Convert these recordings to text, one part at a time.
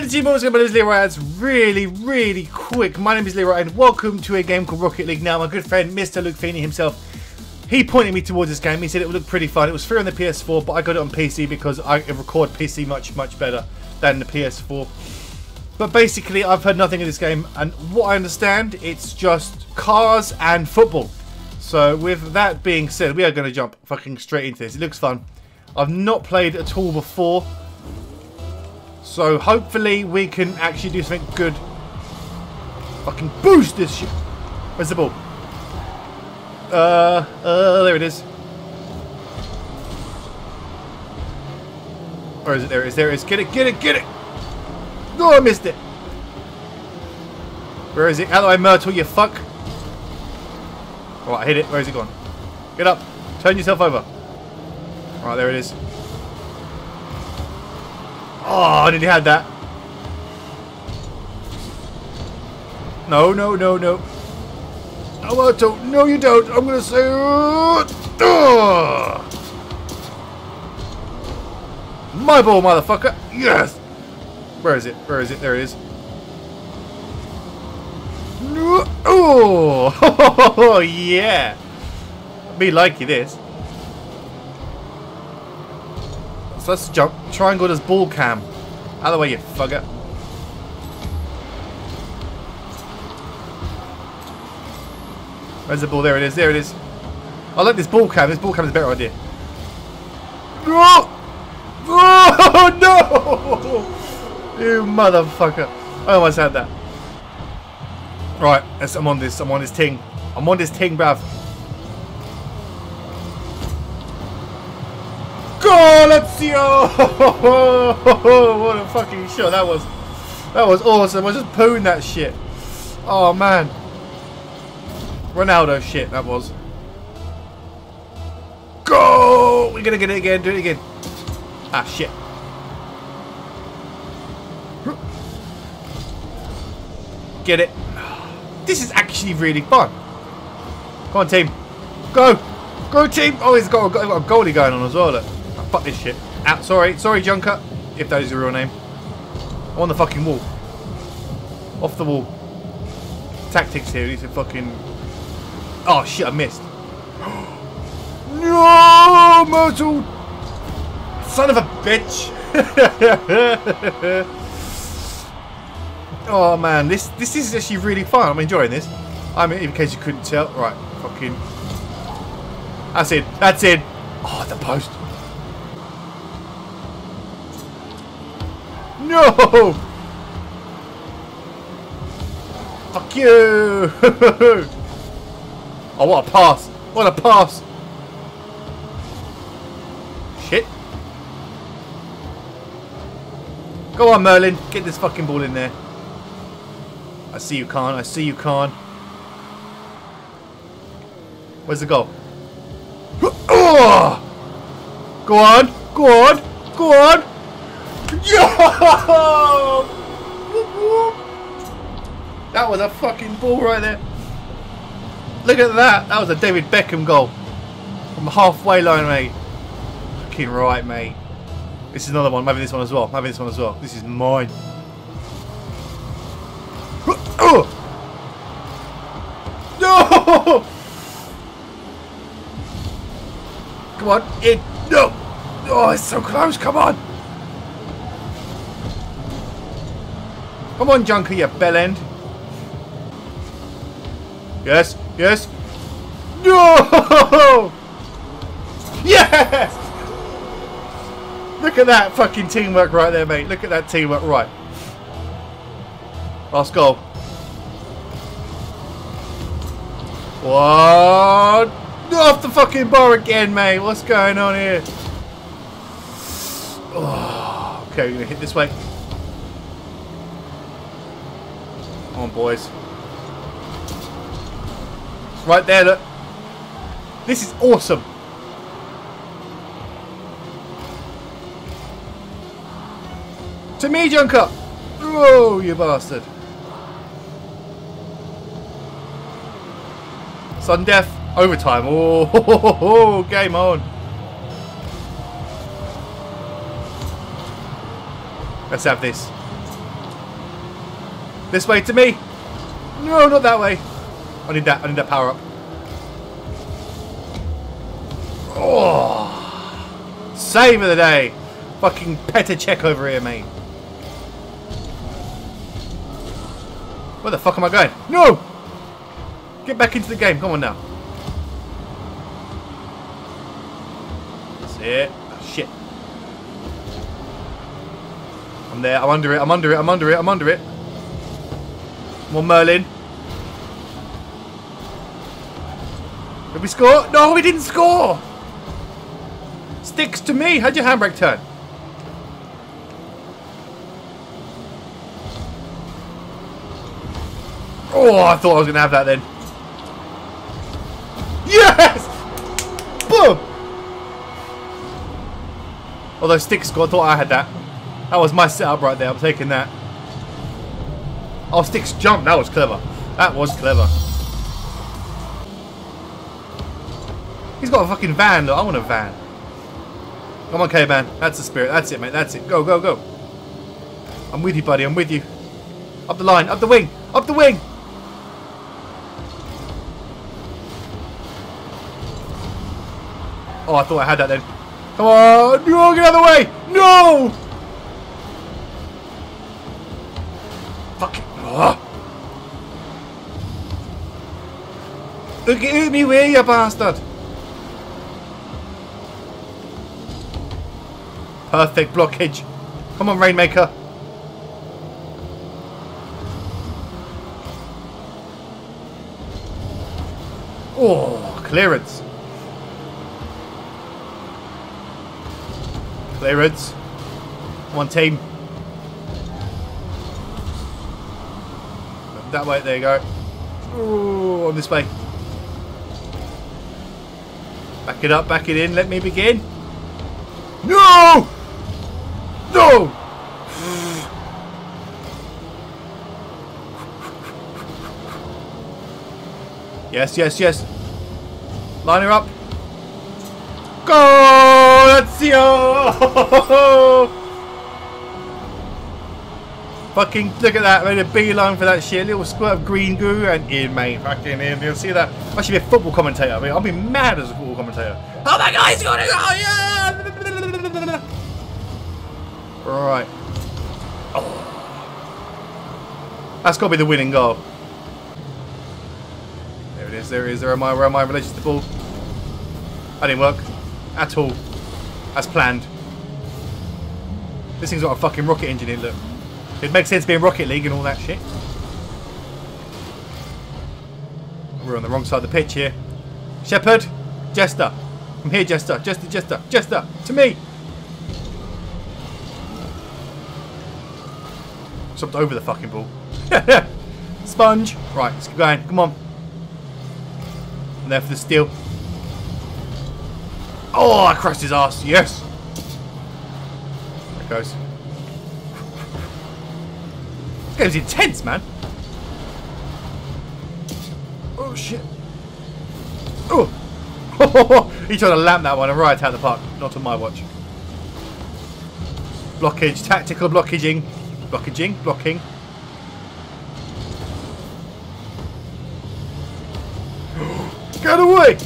Hello, what's going on? Is Leroy. It's really, really quick. My name is Leroy, and welcome to a game called Rocket League. Now, my good friend, Mr. Luke Feeney himself, he pointed me towards this game. He said it would look pretty fun. It was free on the PS4, but I got it on PC because I record PC much, much better than the PS4. But basically, I've heard nothing of this game, and what I understand, it's just cars and football. So, with that being said, we are going to jump fucking straight into this. It looks fun. I've not played at all before. So hopefully we can actually do something good. Fucking boost this shit. Where's the ball? Uh, uh, there it is. Or is it? There is. There is. Get it, get it, get it. No, I missed it. Where is it? Ally Myrtle, you fuck. Alright, hit it. Where is it gone? Get up. Turn yourself over. Alright, there it is. Oh, I nearly have that. No, no, no, no. No, don't. No, you don't. I'm gonna say. Uh, My ball, motherfucker. Yes. Where is it? Where is it? There it is. No. Oh, yeah. Me likey this. Let's jump. Triangle does ball cam. Out of the way, you fucker. Where's the ball? There it is. There it is. I like this ball cam. This ball cam is a better idea. Oh! Oh, no! You motherfucker. I almost had that. Right, I'm on this. I'm on this ting. I'm on this ting, bruv. Go, Lazio! what a fucking shot that was. That was awesome. I just pooing that shit. Oh, man. Ronaldo shit, that was. Go! We're to get it again. Do it again. Ah, shit. Get it. This is actually really fun. Come on, team. Go! Go, team! Oh, he's got, got a goalie going on as well. Look. Fuck this shit. Out. Sorry. Sorry, Junker. If that is your real name. On the fucking wall. Off the wall. Tactics here. These are fucking... Oh, shit. I missed. no! Myrtle! Son of a bitch! oh, man. This this is actually really fun. I'm enjoying this. I mean, in case you couldn't tell. Right. Fucking... That's it. That's it. Oh, the post. No! Fuck you! oh, what a pass! What a pass! Shit. Go on, Merlin. Get this fucking ball in there. I see you, can't. I see you, can't. Where's the goal? Oh! Go on! Go on! Go on! Yo! That was a fucking ball right there. Look at that. That was a David Beckham goal. From the halfway line, mate. Fucking right, mate. This is another one. I'm this one as well. I'm this one as well. This is mine. No! Come on. In. No! Oh, it's so close. Come on. Come on, Junker, you bellend. Yes, yes. No! Yes! Look at that fucking teamwork right there, mate. Look at that teamwork. Right. Last goal. What? Off the fucking bar again, mate. What's going on here? Oh, okay, we're going to hit this way. Come on, boys. It's right there, look. This is awesome. To me, Junker! Whoa, you bastard. Sudden death. Overtime. Oh, ho, ho, ho, game on. Let's have this. This way to me. No, not that way. I need that. I need that power up. Oh, save of the day. Fucking Petr Cech over here, mate. Where the fuck am I going? No! Get back into the game. Come on now. That's it. Oh, shit. I'm there. I'm under it. I'm under it. I'm under it. I'm under it. Come on, Merlin. Did we score? No, we didn't score! Sticks to me. How'd your handbrake turn? Oh, I thought I was going to have that then. Yes! Boom! Although Stick scored, I thought I had that. That was my setup right there. I'm taking that. Oh, Sticks jump. That was clever. That was clever. He's got a fucking van, though. I want a van. Come on, K-Man. That's the spirit. That's it, mate. That's it. Go, go, go. I'm with you, buddy. I'm with you. Up the line. Up the wing. Up the wing. Oh, I thought I had that then. Come on. No, get out of the way. No. Look at me way, you bastard. Perfect blockage. Come on, Rainmaker. Oh, clearance. Clearance. One team. That way, there you go. Oh, on this way. Back it up, back it in, let me begin. No! No! Yes, yes, yes. Line her up. Go! Lazio! Fucking look at that, made a beeline for that shit. A Little squirt of green goo and in, mate. Fucking in. You'll see that. I should be a football commentator. I mean, I'll be mad as a football commentator. Oh my god, he's got it! Oh yeah! Right. Oh. That's got to be the winning goal. There it is, there it is. There am I, where am I in relation to the ball? That didn't work. At all. As planned. This thing's got a fucking rocket engine in, look. It makes sense being Rocket League and all that shit. We're on the wrong side of the pitch here. Shepard, Jester. I'm here, Jester. Jester, Jester, Jester. To me. Stopped over the fucking ball. Sponge. Right, let's keep going. Come on. I'm there for the steal. Oh, I crushed his ass. Yes. There goes. Game's intense, man. Oh, shit. Oh. he tried to lamp that one and right out the park. Not on my watch. Blockage. Tactical blockaging. Blockaging. Blocking. Get away!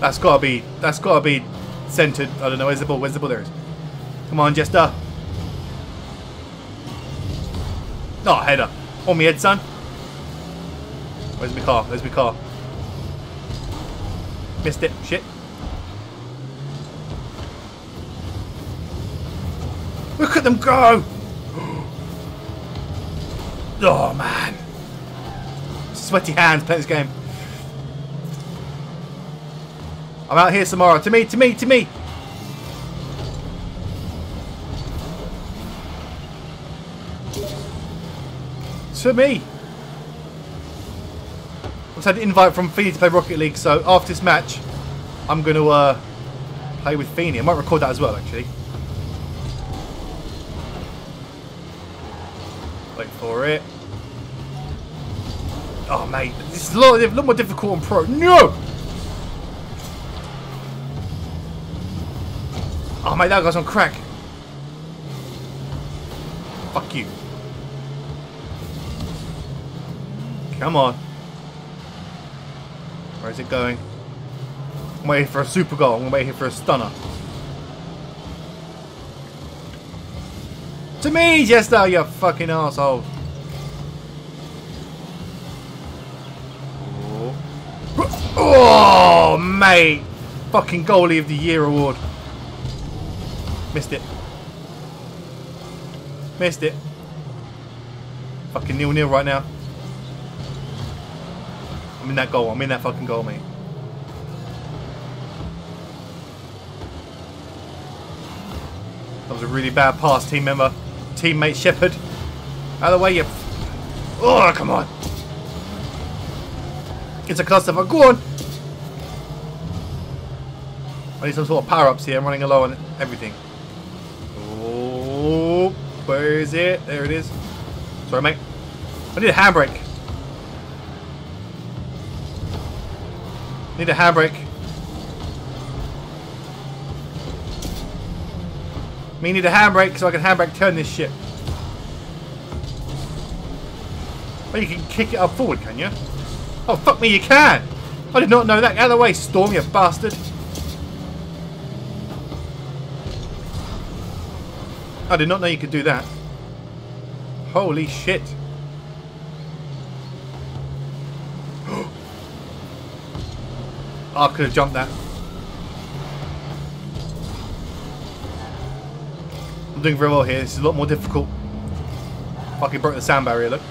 That's gotta be, that's gotta be centered. I don't know, where's the ball? Where's the ball? There it is. Come on, Jester. Oh, header. On me head, son. Where's my car? Where's my car? Missed it. Shit. Look at them go! Oh, man. Sweaty hands playing this game. I'm out here, Samara. To me, to me, to me. To me. I've had an invite from Feeney to play Rocket League, so after this match, I'm going to uh, play with Feeney. I might record that as well, actually. Wait for it. Oh, mate. This is a lot, a lot more difficult on Pro. No! Oh, mate, that guy's on crack. Fuck you. Come on. Where is it going? I'm waiting for a super goal. I'm waiting for a stunner. To me, Jester, you fucking asshole. Oh. oh, mate. Fucking goalie of the year award. Missed it. Missed it. Fucking nil-nil right now. I'm in that goal. I'm in that fucking goal, mate. That was a really bad pass, team member. Teammate Shepard. Out of the way, you... Oh, come on. It's a clusterfuck. Go on. I need some sort of power-ups here. I'm running low on everything. Oh, where is it? There it is. Sorry, mate. I need a handbrake. Need a handbrake. Me need a handbrake so I can handbrake turn this ship. Oh, you can kick it up forward, can you? Oh, fuck me, you can! I did not know that. Out of the way, Storm, you bastard. I did not know you could do that. Holy shit. I could have jumped that. I'm doing very well here. This is a lot more difficult. Fucking broke the sound barrier, look.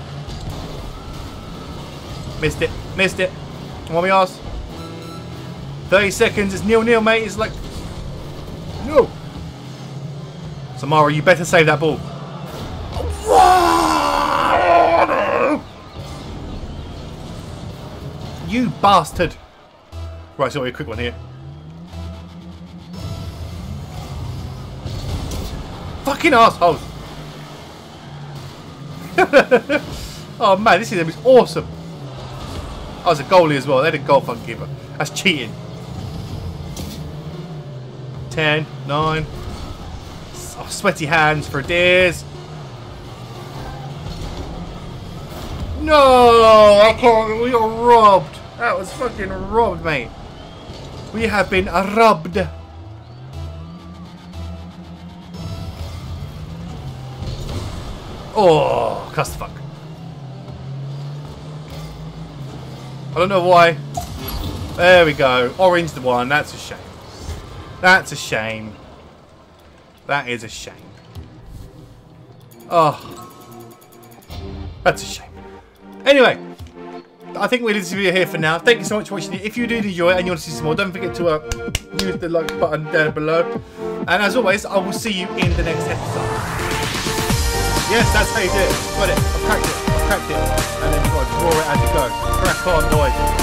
Missed it. Missed it. What we ask? 30 seconds. It's nil-nil, mate. It's like... No. Samara, you better save that ball. You bastard. Right, so a quick one here. Fucking assholes! oh man, this is awesome. Oh, I was a goalie as well. They had a goal fucking keeper. That's cheating. 10, 9. Oh, sweaty hands for days. No, I can't. We got robbed. That was fucking robbed, mate. We have been robbed. Oh, clusterfuck. I don't know why. There we go. Orange the one. That's a shame. That's a shame. That is a shame. Oh. That's a shame. Anyway. I think we'll leave this video here for now. Thank you so much for watching it. If you did enjoy it and you want to see some more, don't forget to uh, use the like button down below. And as always, I will see you in the next episode. Yes, that's how you do it. Got it. I've cracked it. I've cracked it. And then you've got to draw it as you go. Crack on, boys.